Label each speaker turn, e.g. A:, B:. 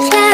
A: much love.